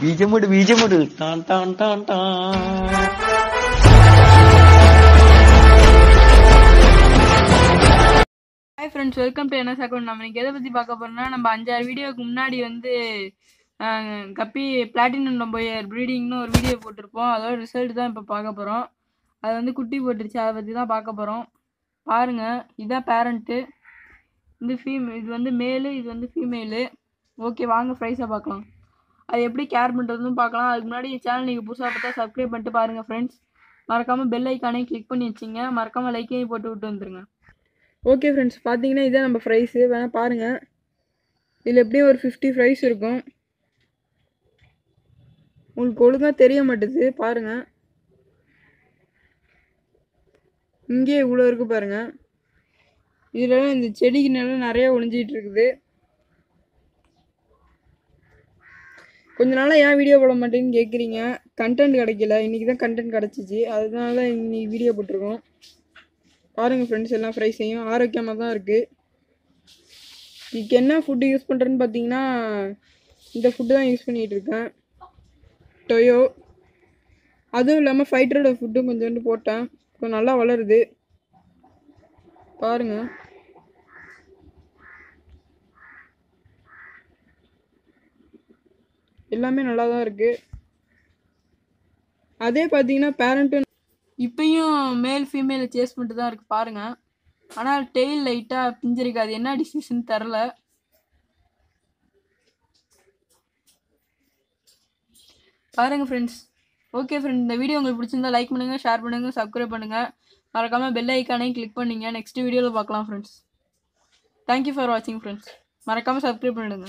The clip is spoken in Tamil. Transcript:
பீஜமுடு பீஜமுடு தான் தான் தான் தான். ஹாய் ஃப்ரெண்ட்ஸ் வெல்கம் டு என்ன அக்கௌண்ட் நம்ம இன்னைக்கு எதை பற்றி பார்க்க போகிறோம்னா நம்ம அஞ்சாறு வீடியோவுக்கு முன்னாடி வந்து கப்பி பிளாட்டினம் நம்பர் ப்ரீடிங்னு ஒரு வீடியோ போட்டிருப்போம். அதோட ரிசல்ட் தான் இப்போ பார்க்க போகிறோம் அது வந்து குட்டி போட்டுருச்சு. அதை பற்றி தான் பார்க்க போகிறோம் பாருங்கள் இதுதான் பேரண்ட்டு இது ஃபீமே இது வந்து மேலு இது வந்து ஃபீமேலு ஓகே வாங்க ப்ரைஸை பார்க்கலாம். அது எப்படி கேர் பண்ணுறதுன்னு பார்க்கலாம். அதுக்கு முன்னாடி சேனல் நீங்கள் புதுசாக பார்த்தா சப்ஸ்கிரைப் பண்ணிட்டு பாருங்கள் ஃப்ரெண்ட்ஸ் மறக்காமல் பெல் ஐக்கானையும் கிளிக் பண்ணி வச்சிங்க. மறக்காமல் லைக்கையும் போட்டு விட்டு வந்துருங்க. ஓகே ஃப்ரெண்ட்ஸ் பார்த்தீங்கன்னா இதான் நம்ம ஃப்ரைஸு வேணால் பாருங்கள் இதில் எப்படியும் ஒரு ஃபிஃப்டி ஃப்ரைஸ் இருக்கும். உங்களுக்கு ஒழுங்காக தெரிய மாட்டுது. பாருங்கள் இங்கே இவ்வளோ இருக்குது பாருங்கள் இதிலலாம் இந்த செடிக்கு நல்லா நிறையா ஒழிஞ்சிகிட்டு இருக்குது. கொஞ்ச நாளாக ஏன் வீடியோ போட மாட்டேன்னு கேட்குறீங்க கண்டென்ட் கிடைக்கல. இன்றைக்கி தான் கண்டென்ட் கிடச்சிச்சு. அதனால இன்றைக்கி வீடியோ போட்டிருக்கோம். பாருங்கள் ஃப்ரெண்ட்ஸ் எல்லாம் ஃப்ரைஸையும் ஆரோக்கியமாக தான் இருக்குது இதுக்கு என்ன ஃபுட்டு யூஸ் பண்ணுறேன்னு பார்த்தீங்கன்னா இந்த ஃபுட்டு தான் யூஸ் பண்ணிகிட்டு இருக்கேன். டொயோ அதுவும் இல்லாமல் ஃபைட்டரோட ஃபுட்டும் கொஞ்சோண்டு போட்டேன். கொஞ்சம் நல்லா வளருது. பாருங்கள் எல்லாமே நல்லா தான் இருக்குது அதே பார்த்தீங்கன்னா பேரண்ட்டும் இப்பயும் மேல் ஃபீமேலை சேஸ் பண்ணிட்டு தான் இருக்குது பாருங்கள் ஆனால் டெய்ல் லைட்டாக பிஞ்சிருக்கு அது என்ன டிசீஸ்ன்னு தெரில. பாருங்கள் ஃப்ரெண்ட்ஸ் ஓகே ஃப்ரெண்ட் இந்த வீடியோ உங்களுக்கு பிடிச்சிருந்தா லைக் பண்ணுங்கள் ஷேர் பண்ணுங்கள் சப்ஸ்கிரைப் பண்ணுங்கள் மறக்காமல் பெல் ஐக்கானையும் கிளிக் பண்ணிங்க. நெக்ஸ்ட் வீடியோவில் பார்க்கலாம் ஃப்ரெண்ட்ஸ் தேங்க்யூ ஃபார் வாட்சிங் ஃப்ரெண்ட்ஸ் மறக்காமல் சப்ஸ்கிரைப் பண்ணிடுங்க.